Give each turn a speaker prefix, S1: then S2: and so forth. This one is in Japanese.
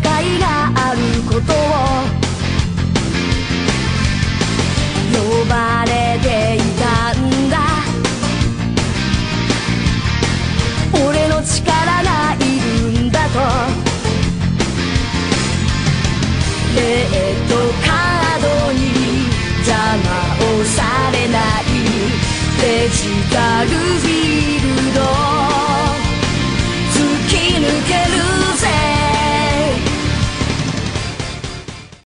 S1: 界呼ばれていたんだ。俺の力がいるんだと。レッドカードに邪魔をされない。デジタルビ